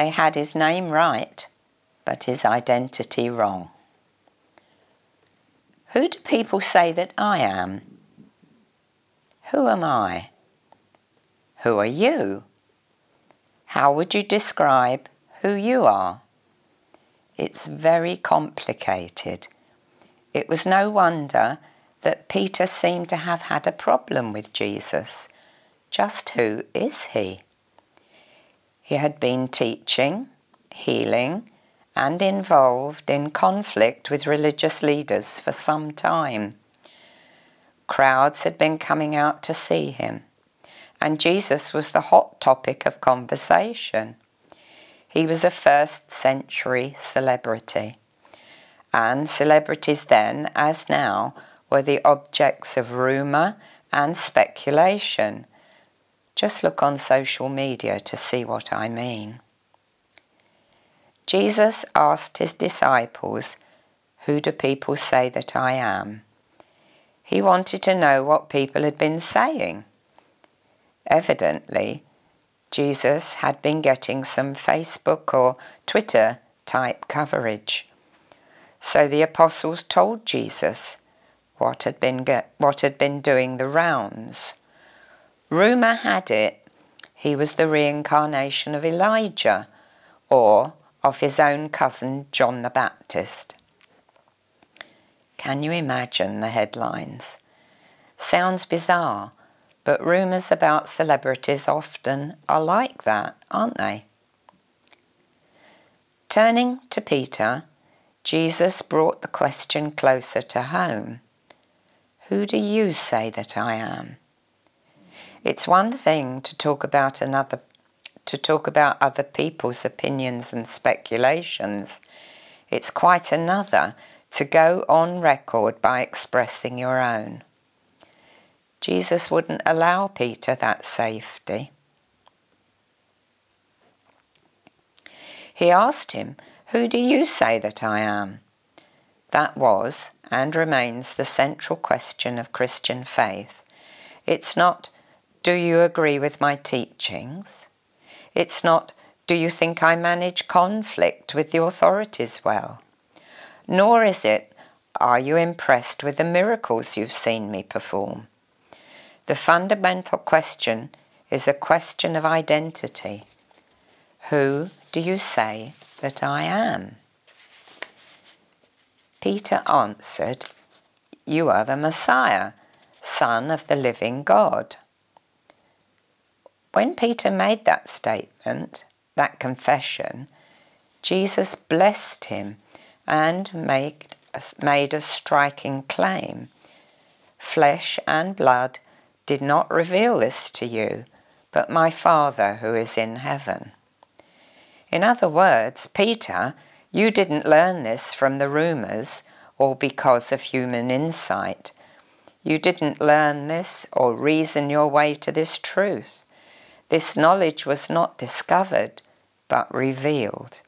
They had his name right, but his identity wrong. Who do people say that I am? Who am I? Who are you? How would you describe who you are? It's very complicated. It was no wonder that Peter seemed to have had a problem with Jesus. Just who is he? He had been teaching, healing, and involved in conflict with religious leaders for some time. Crowds had been coming out to see him, and Jesus was the hot topic of conversation. He was a first century celebrity, and celebrities then, as now, were the objects of rumour and speculation. Just look on social media to see what I mean. Jesus asked his disciples, Who do people say that I am? He wanted to know what people had been saying. Evidently, Jesus had been getting some Facebook or Twitter type coverage. So the apostles told Jesus what had been, get, what had been doing the rounds. Rumour had it he was the reincarnation of Elijah or of his own cousin John the Baptist. Can you imagine the headlines? Sounds bizarre, but rumours about celebrities often are like that, aren't they? Turning to Peter, Jesus brought the question closer to home. Who do you say that I am? It's one thing to talk about another to talk about other people's opinions and speculations. It's quite another to go on record by expressing your own. Jesus wouldn't allow Peter that safety. He asked him, Who do you say that I am? That was and remains the central question of Christian faith. It's not, Do you agree with my teachings? It's not, Do you think I manage conflict with the authorities well? Nor is it, Are you impressed with the miracles you've seen me perform? The fundamental question is a question of identity. Who do you say that I am? Peter answered, You are the Messiah, Son of the living God. When Peter made that statement, that confession, Jesus blessed him and made, made a striking claim. Flesh and blood did not reveal this to you, but my Father who is in heaven. In other words, Peter, you didn't learn this from the rumours or because of human insight. You didn't learn this or reason your way to this truth. This knowledge was not discovered, but revealed.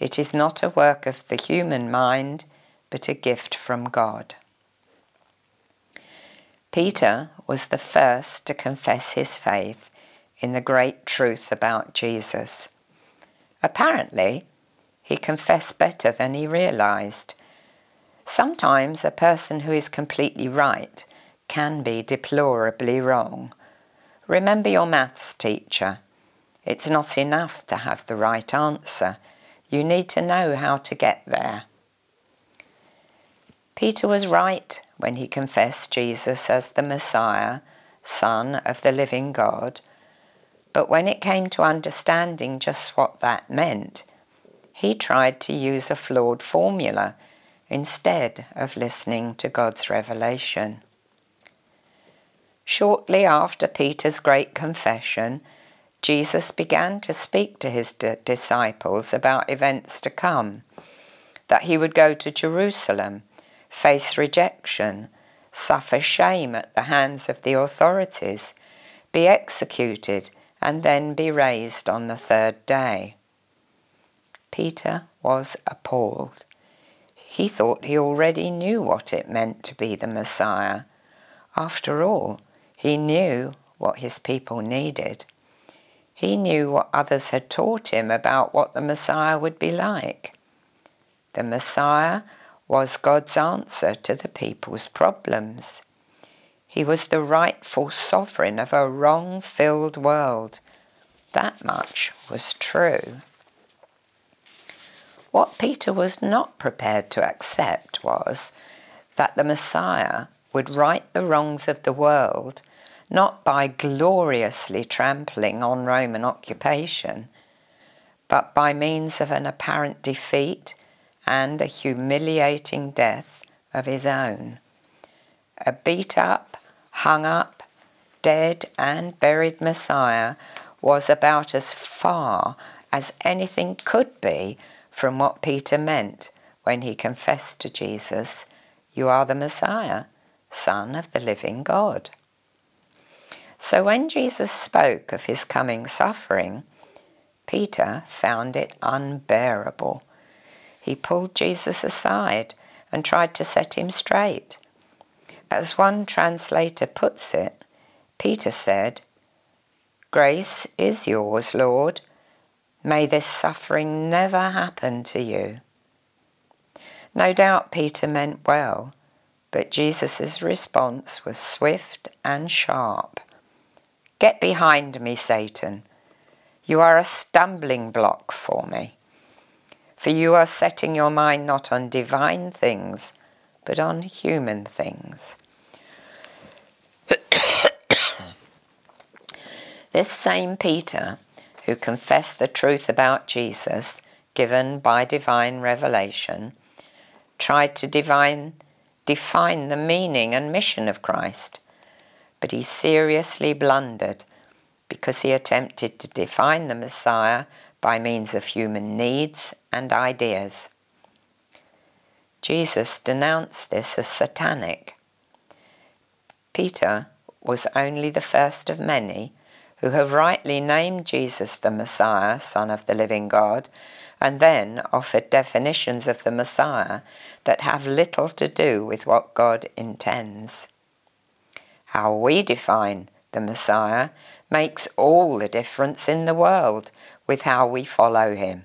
It is not a work of the human mind, but a gift from God. Peter was the first to confess his faith in the great truth about Jesus. Apparently, he confessed better than he realized. Sometimes a person who is completely right can be deplorably wrong. Remember your maths teacher. It's not enough to have the right answer. You need to know how to get there. Peter was right when he confessed Jesus as the Messiah, Son of the living God. But when it came to understanding just what that meant, he tried to use a flawed formula instead of listening to God's revelation. Shortly after Peter's great confession, Jesus began to speak to his disciples about events to come, that he would go to Jerusalem face rejection, suffer shame at the hands of the authorities, be executed, and then be raised on the third day. Peter was appalled. He thought he already knew what it meant to be the Messiah. After all, he knew what his people needed. He knew what others had taught him about what the Messiah would be like. The Messiah was God's answer to the people's problems. He was the rightful sovereign of a wrong filled world. That much was true. What Peter was not prepared to accept was that the Messiah would right the wrongs of the world not by gloriously trampling on Roman occupation, but by means of an apparent defeat and a humiliating death of his own. A beat up, hung up, dead and buried Messiah was about as far as anything could be from what Peter meant when he confessed to Jesus, You are the Messiah, Son of the living God. So when Jesus spoke of his coming suffering, Peter found it unbearable. He pulled Jesus aside and tried to set him straight. As one translator puts it, Peter said, Grace is yours, Lord. May this suffering never happen to you. No doubt Peter meant well, but Jesus' response was swift and sharp. Get behind me, Satan. You are a stumbling block for me. For you are setting your mind not on divine things, but on human things. this same Peter, who confessed the truth about Jesus given by divine revelation, tried to divine, define the meaning and mission of Christ but he seriously blundered because he attempted to define the Messiah by means of human needs and ideas. Jesus denounced this as satanic. Peter was only the first of many who have rightly named Jesus the Messiah, Son of the living God, and then offered definitions of the Messiah that have little to do with what God intends. How we define the Messiah makes all the difference in the world with how we follow him.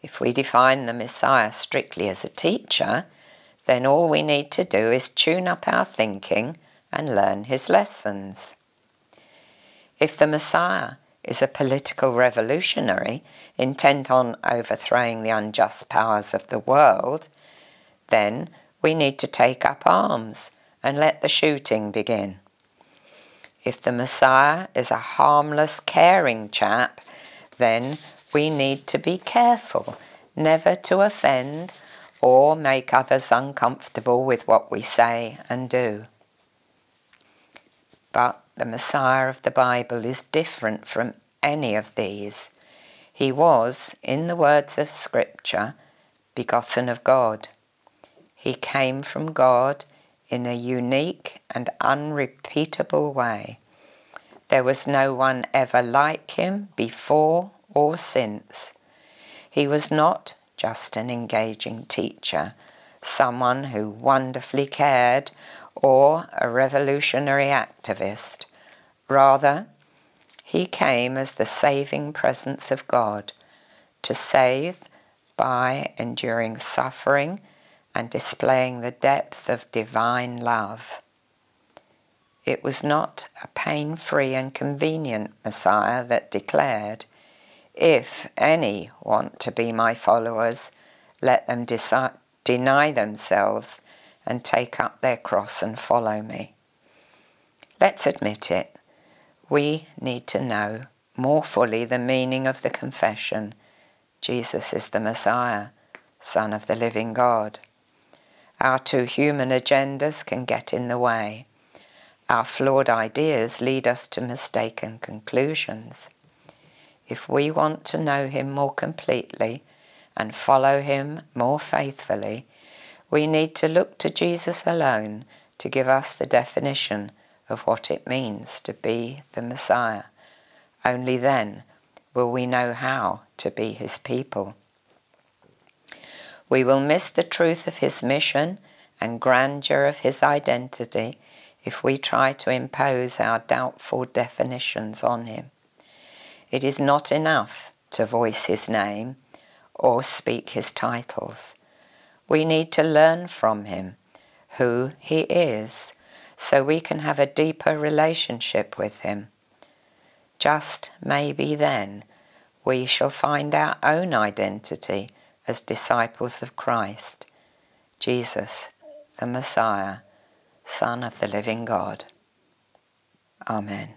If we define the Messiah strictly as a teacher, then all we need to do is tune up our thinking and learn his lessons. If the Messiah is a political revolutionary intent on overthrowing the unjust powers of the world, then we need to take up arms and let the shooting begin. If the Messiah is a harmless, caring chap, then we need to be careful never to offend or make others uncomfortable with what we say and do. But the Messiah of the Bible is different from any of these. He was, in the words of Scripture, begotten of God. He came from God in a unique and unrepeatable way. There was no one ever like him before or since. He was not just an engaging teacher, someone who wonderfully cared, or a revolutionary activist. Rather, he came as the saving presence of God to save by enduring suffering and displaying the depth of divine love. It was not a pain free and convenient Messiah that declared, If any want to be my followers, let them deny themselves and take up their cross and follow me. Let's admit it, we need to know more fully the meaning of the confession Jesus is the Messiah, Son of the living God. Our too human agendas can get in the way. Our flawed ideas lead us to mistaken conclusions. If we want to know Him more completely and follow Him more faithfully, we need to look to Jesus alone to give us the definition of what it means to be the Messiah. Only then will we know how to be His people. We will miss the truth of his mission and grandeur of his identity if we try to impose our doubtful definitions on him. It is not enough to voice his name or speak his titles. We need to learn from him who he is so we can have a deeper relationship with him. Just maybe then we shall find our own identity as disciples of Christ, Jesus, the Messiah, Son of the living God. Amen.